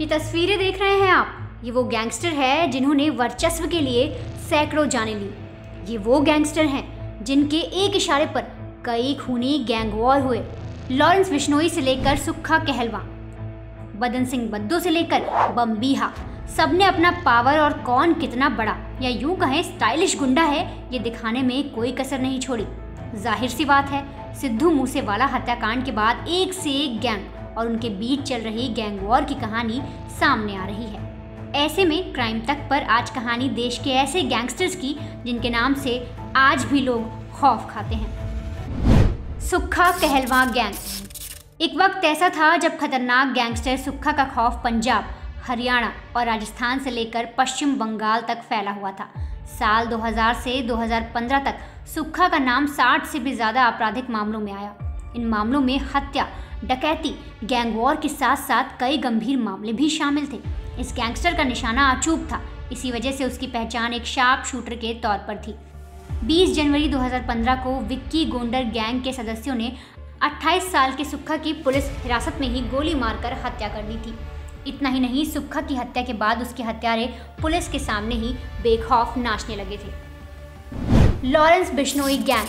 ये तस्वीरें देख रहे हैं आप। ये वो गैंगस्टर है जिन्होंने वर्चस्व के लिए सैकड़ों जाने ली। ये वो गैंगस्टर हैं जिनके एक इशारे पर कई खूनी गैंग वॉर हुए। लॉरेंस बिश्नोई से लेकर सुखा कहलवा, बदन सिंह बद्दो से लेकर बम्बीहा, सबने अपना पावर और कौन कितना बड़ा, या यूँ कहें स्टाइलिश गुंडा है, ये दिखाने में कोई कसर नहीं छोड़ी। ज़ाहिर सी बात है, सिद्धू मूसेवाला हत्याकांड के बाद एक से एक गैंग और उनके बीच चल रही गैंग वॉर की कहानी सामने आ रही है। ऐसे में क्राइम तक पर आज कहानी देश के ऐसे गैंगस्टर्स की, जिनके नाम से आज भी लोग खौफ खाते हैं। सुखा कहलवा गैंग। एक वक्त ऐसा था जब खतरनाक गैंगस्टर सुखा का खौफ पंजाब, हरियाणा और राजस्थान से लेकर पश्चिम बंगाल तक फैला हुआ था। साल 2000 से 2015 तक सुखा का नाम 60 से भी ज़्यादा आपराधिक मामलों में आया। इन मामलों में हत्या डकैती, गैंग वॉर के साथ साथ कई गंभीर मामले भी शामिल थे। इस गैंगस्टर का निशाना अचूक था, इसी वजह से उसकी पहचान एक शार्प शूटर के तौर पर थी। 20 जनवरी 2015 को विक्की गोंडर गैंग के सदस्यों ने 28 साल के सुक्खा की पुलिस हिरासत में ही गोली मारकर हत्या कर दी थी। इतना ही नहीं, सुक्खा की हत्या के बाद उसके हत्यारे पुलिस के सामने ही बेखौफ नाचने लगे थे। लॉरेंस बिश्नोई गैंग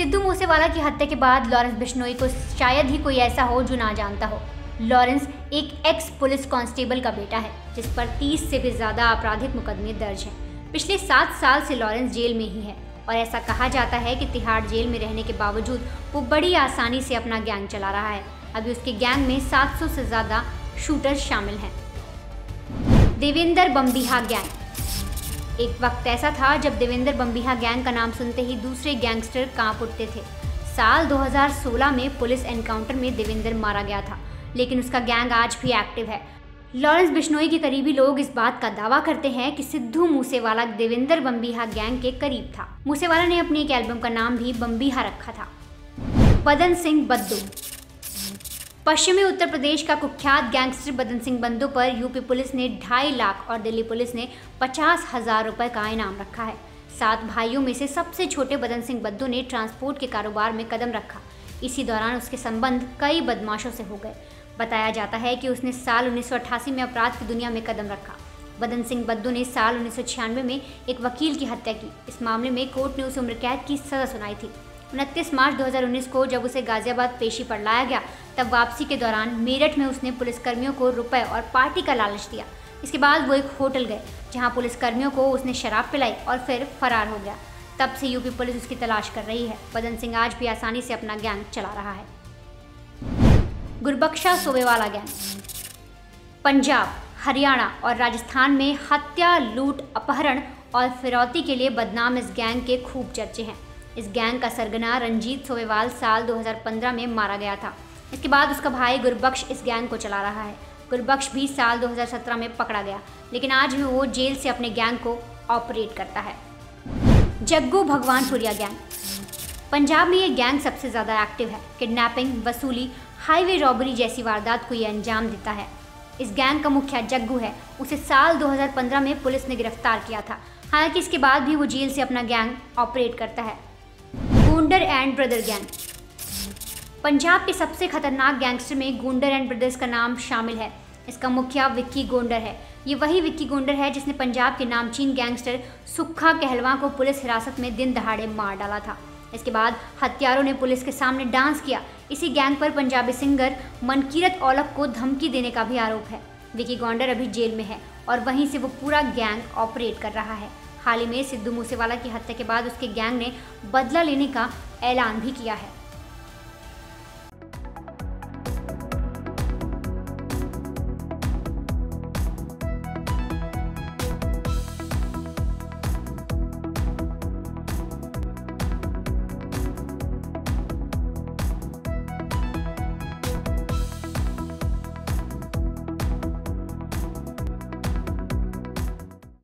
सिद्धू मूसेवाला की हत्या के बाद लॉरेंस बिश्नोई को शायद ही कोई ऐसा हो जो ना जानता हो। लॉरेंस एक एक्स पुलिस कांस्टेबल का बेटा है, जिस पर 30 से भी ज़्यादा आपराधिक मुकदमे दर्ज हैं। पिछले सात साल से लॉरेंस जेल में ही है, और ऐसा कहा जाता है कि तिहाड़ जेल में रहने के बावजूद वो बड़ी आसानी से अपना गैंग चला रहा है। अभी उसके गैंग में 700 से ज़्यादा शूटर शामिल हैं। देवेंद्र बम्बिहा गैंग। एक वक्त ऐसा था जब देवेंद्र बम्बिहा गैंग का नाम सुनते ही दूसरे गैंगस्टर काँप उठते थे। साल 2016 में पुलिस एनकाउंटर में देवेंद्र मारा गया था, लेकिन उसका गैंग आज भी एक्टिव है। लॉरेंस बिश्नोई के करीबी लोग इस बात का दावा करते हैं कि सिद्धू मूसेवाला देवेंद्र बम्बिहा गैंग के करीब था। मूसेवाला ने अपनी एक एल्बम का नाम भी बम्बिहा रखा था। बदन सिंह बद्दू। पश्चिमी उत्तर प्रदेश का कुख्यात गैंगस्टर बदन सिंह बंधु पर यूपी पुलिस ने ढाई लाख और दिल्ली पुलिस ने पचास हज़ार रुपए का इनाम रखा है। सात भाइयों में से सबसे छोटे बदन सिंह बद्दू ने ट्रांसपोर्ट के कारोबार में कदम रखा। इसी दौरान उसके संबंध कई बदमाशों से हो गए। बताया जाता है कि उसने साल उन्नीस सौ अट्ठासी में अपराध की दुनिया में कदम रखा। बदन सिंह बद्दू ने साल उन्नीस सौ छियानवे में एक वकील की हत्या की। इस मामले में कोर्ट ने उसे उम्र कैद की सजा सुनाई थी। उनतीस मार्च 2019 को जब उसे गाजियाबाद पेशी पर लाया गया, तब वापसी के दौरान मेरठ में उसने पुलिसकर्मियों को रुपए और पार्टी का लालच दिया। इसके बाद वो एक होटल गए, जहाँ पुलिसकर्मियों को उसने शराब पिलाई और फिर फरार हो गया। तब से यूपी पुलिस उसकी तलाश कर रही है। बदन सिंह आज भी आसानी से अपना गैंग चला रहा है। गुरबख्शा सोबेवाला गैंग। पंजाब, हरियाणा और राजस्थान में हत्या, लूट, अपहरण और फिरौती के लिए बदनाम इस गैंग के खूब चर्चे हैं। इस गैंग का सरगना रंजीत सोवेवाल साल 2015 में मारा गया था। इसके बाद उसका भाई गुरबख्श इस गैंग को चला रहा है। गुरबख्श भी साल 2017 में पकड़ा गया, लेकिन आज भी वो जेल से अपने गैंग को ऑपरेट करता है। जग्गू भगवानपुरिया गैंग। पंजाब में ये गैंग सबसे ज़्यादा एक्टिव है। किडनैपिंग, वसूली, हाईवे रॉबरी जैसी वारदात को ये अंजाम देता है। इस गैंग का मुखिया जग्गू है। उसे साल 2015 में पुलिस ने गिरफ़्तार किया था। हालाँकि इसके बाद भी वो जेल से अपना गैंग ऑपरेट करता है। Gunder and brother gang. Punjab के सबसे खतरनाक गैंगस्टर में गुंडर एंड ब्रदर्स का नाम शामिल है। इसका मुखिया विक्की गोंडर है। ये वही विक्की गोंडर है जिसने पंजाब के नामचीन गैंगस्टर सुखा कहलवा को पुलिस हिरासत में दिन दहाड़े मार डाला था। इसके बाद हत्यारों ने पुलिस के सामने डांस किया। इसी गैंग पर पंजाबी सिंगर मनकीरत औलख को धमकी देने का भी आरोप है। विकी गोंडर अभी जेल में है और वहीं से वो पूरा गैंग ऑपरेट कर रहा है। हाल ही में सिद्धू मूसेवाला की हत्या के बाद उसके गैंग ने बदला लेने का ऐलान भी किया है।